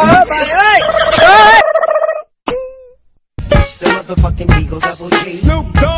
Oh, my God. God. The motherfucking Eagle Double G. Snoop Dogg.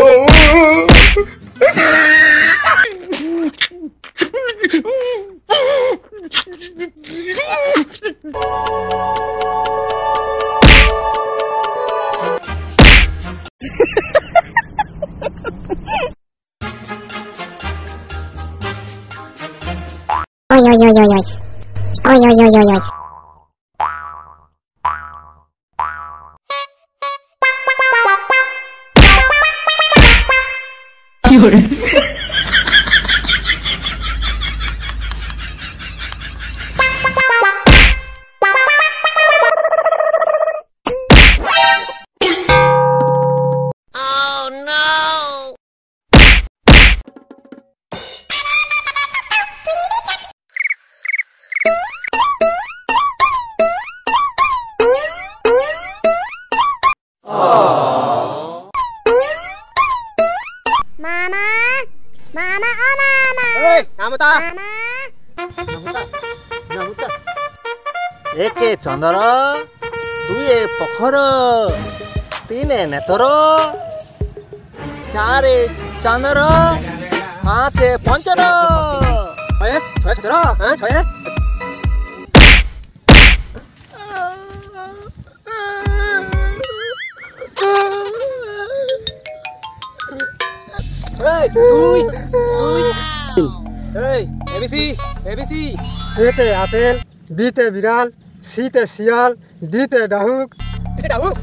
有人。मामा मामा एक चन्दर दु पोखर तिन नेतर चार चन्दर पाँच पञ्चर এই দুই দুই এই এবিসি এবিসি এতে আপেল বিতে বিড়াল সিতে শিয়াল দিতে ডাহুক ডাহুক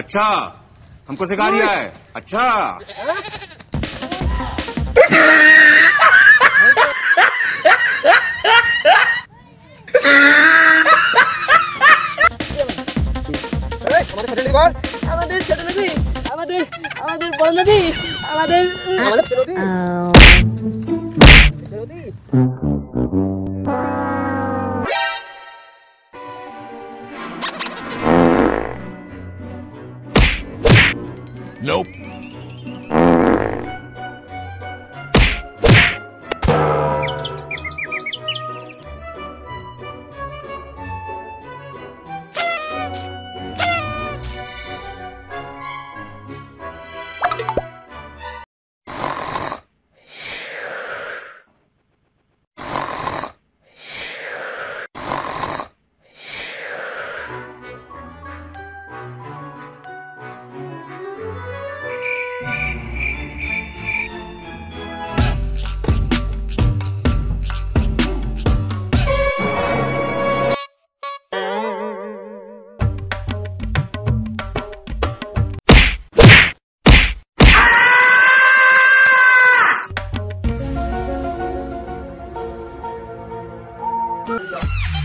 अच्छा हमको सिखा दिया है अच्छा আমাদের ছোট নদী আমাদের আমাদের বড় নদী আমাদের Nope. Yeah.